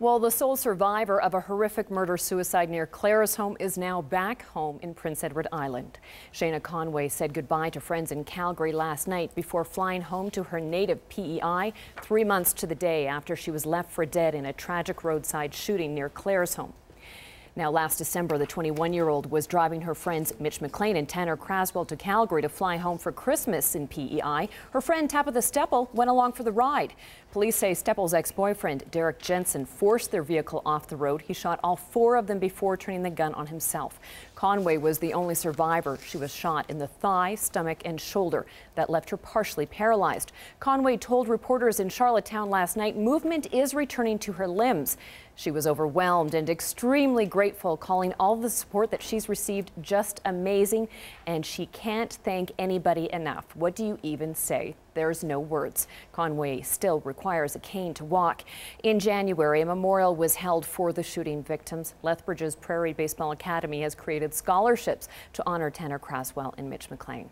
Well, the sole survivor of a horrific murder suicide near Claresholm home is now back home in Prince Edward Island. Shayna Conway said goodbye to friends in Calgary last night before flying home to her native PEI three months to the day after she was left for dead in a tragic roadside shooting near Claresholm. Now, last December, the 21 year old was driving her friends Mitch McLean and Tanner Craswell to Calgary to fly home for Christmas in PEI. Her friend Tabitha Steppel went along for the ride. Police say Steppel's ex boyfriend, Derek Jensen, forced their vehicle off the road. He shot all four of them before turning the gun on himself. Conway was the only survivor. She was shot in the thigh, stomach, and shoulder that left her partially paralyzed. Conway told reporters in Charlottetown last night movement is returning to her limbs. She was overwhelmed and extremely grateful, calling all the support that she's received just amazing, and she can't thank anybody enough. What do you even say? There's no words. Conway still requires a cane to walk. In January, a memorial was held for the shooting victims. Lethbridge's Prairie Baseball Academy has created scholarships to honor Tanner Craswell and Mitch McLean.